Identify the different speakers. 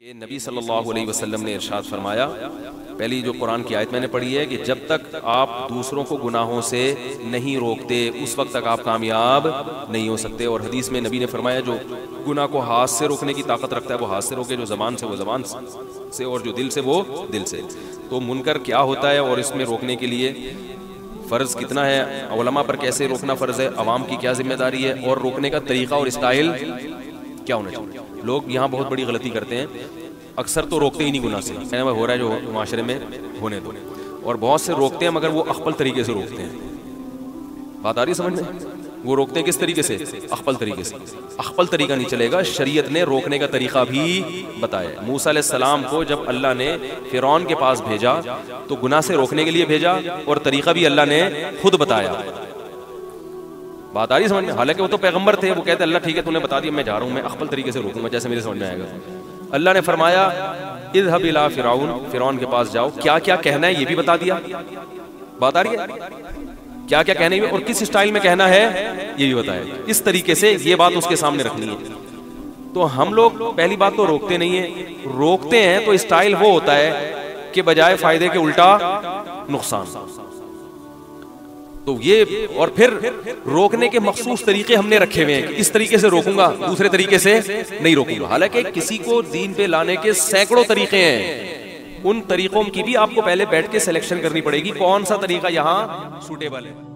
Speaker 1: कि नबी सल्लल्लाहु अलैहि वसल्लम ने इरशाद फरमाया पहली जो कुरान की आयत मैंने पढ़ी है कि जब तक आप दूसरों को गुनाहों से नहीं रोकते उस वक्त तक आप कामयाब नहीं हो सकते। और हदीस में नबी ने फरमाया जो गुनाह को हाथ से रोकने की ताकत रखता है वो हाथ से रोके जो ज़बान से वो ज़बान से और जो दिल से वो दिल से। तो मुनकर क्या होता है और इसमें रोकने के लिए फ़र्ज़ कितना है? ओलमा पर कैसे रोकना फ़र्ज़ है? अवाम की क्या ज़िम्मेदारी है? और रोकने का तरीका और स्टाइल? क्या होना चाहिए? लोग यहाँ बहुत बड़ी गलती करते हैं। अक्सर तो रोकते ही नहीं गुना से। कहना हो रहा है जो माशरे में होने दो। और बहुत से रोकते हैं, मगर वो अकबल तरीके से रोकते हैं। बात आ रही समझ में? वो रोकते हैं किस तरीके से? अकबल तरीके से। अकबल तरीका नहीं चलेगा। शरीयत ने रोकने का तरीका भी बताया मूसा सलाम को जब अल्लाह ने फिरौन के पास भेजा तो गुनाह से रोकने के लिए भेजा, और तरीका भी अल्लाह ने खुद बताया। बात आ रही समझ में? हालाँकि वो तो पैगंबर थे, वो कहते अल्लाह, ठीक है, तूने बता दिया, मैं जा रहा हूँ, मैं अकबल तरीके से रोकूँगा, जैसे मेरे समझ में आएगा। अल्लाह ने फरमाया इला फिराउन फिरौन के पास जाओ क्या क्या कहना है, ये भी बता दिया। बात आ रही है? क्या क्या कहने और किस स्टाइल में कहना है, ये भी बताया इस तरीके से ये बात उसके सामने रखनी है। तो हम लोग, पहली बात तो रोकते नहीं है। रोकते हैं तो स्टाइल वो होता है कि बजाय फ़ायदे के उल्टा नुकसान। तो ये और फिर रोकने के मखसूस तरीके हमने रखे हुए हैं इस तरीके से रोकूँगा, दूसरे तरीके से नहीं रोकूँगा। हालाँकि किसी को दीन पे लाने के सैकड़ों तरीके हैं। उन तरीकों की भी आपको पहले बैठ के सिलेक्शन करनी पड़ेगी, कौन सा तरीका यहाँ सूटेबल है।